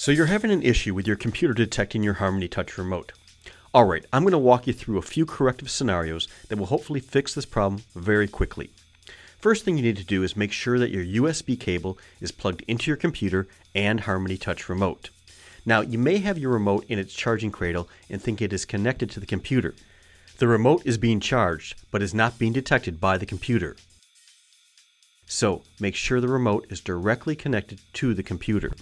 So you're having an issue with your computer detecting your Harmony Touch remote. Alright, I'm going to walk you through a few corrective scenarios that will hopefully fix this problem very quickly. First thing you need to do is make sure that your USB cable is plugged into your computer and Harmony Touch remote. Now, you may have your remote in its charging cradle and think it is connected to the computer. The remote is being charged, but is not being detected by the computer. So, make sure the remote is directly connected to the computer.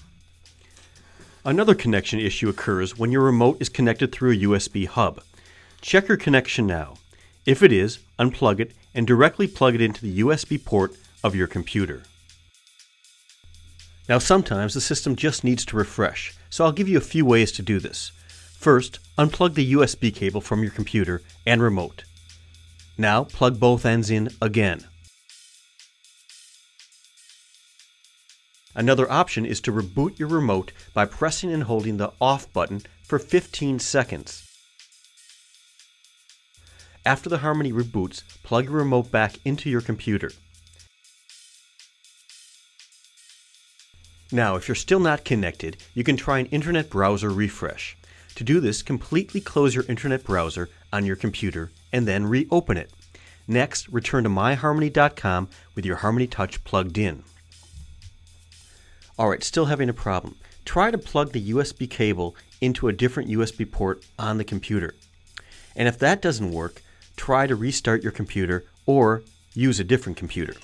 Another connection issue occurs when your remote is connected through a USB hub. Check your connection now. If it is, unplug it and directly plug it into the USB port of your computer. Now sometimes the system just needs to refresh, so I'll give you a few ways to do this. First, unplug the USB cable from your computer and remote. Now plug both ends in again. Another option is to reboot your remote by pressing and holding the off button for 15 seconds. After the Harmony reboots, plug your remote back into your computer. Now, if you're still not connected, you can try an internet browser refresh. To do this, completely close your internet browser on your computer and then reopen it. Next, return to myharmony.com with your Harmony Touch plugged in. Alright, still having a problem. Try to plug the USB cable into a different USB port on the computer. And if that doesn't work, try to restart your computer or use a different computer.